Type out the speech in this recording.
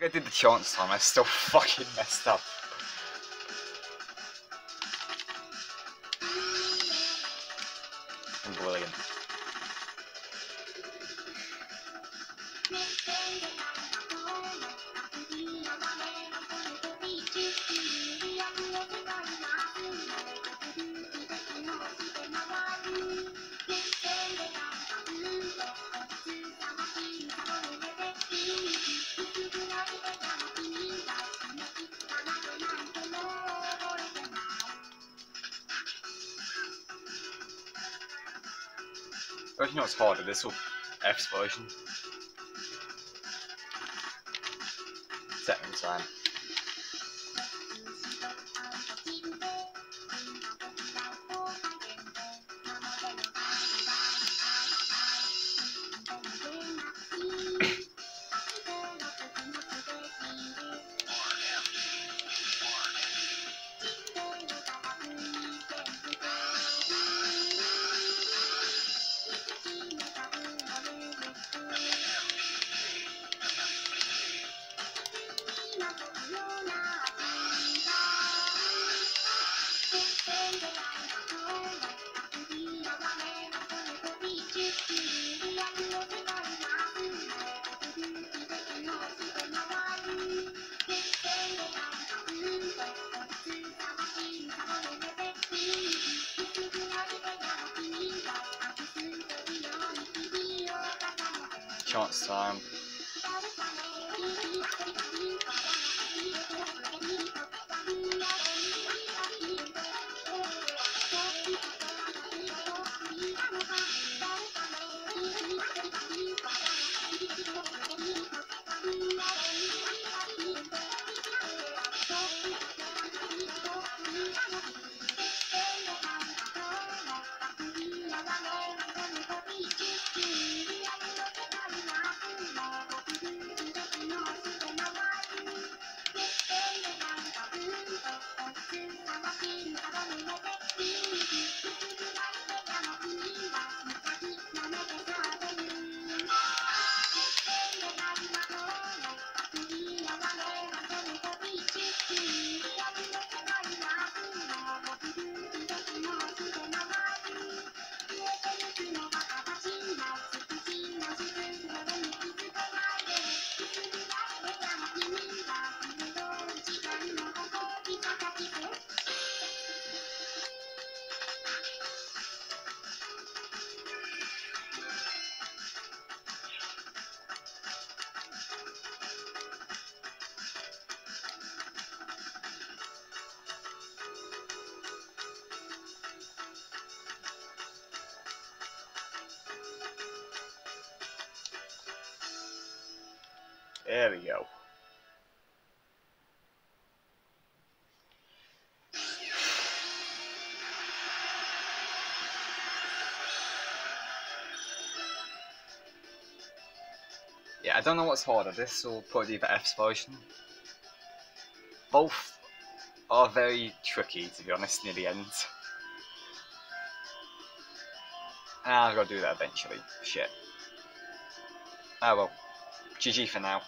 I did the chance time, I still fucking messed up. Brilliant. I think it's harder, this X version. Second time. Chance time. There we go. Yeah, I don't know what's harder, this or probably the F's version. Both are very tricky, to be honest, near the end. And I've got to do that eventually. Shit. Oh well. GG for now.